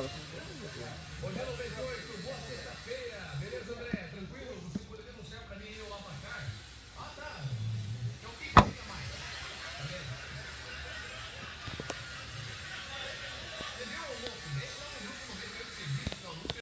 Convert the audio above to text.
Fala.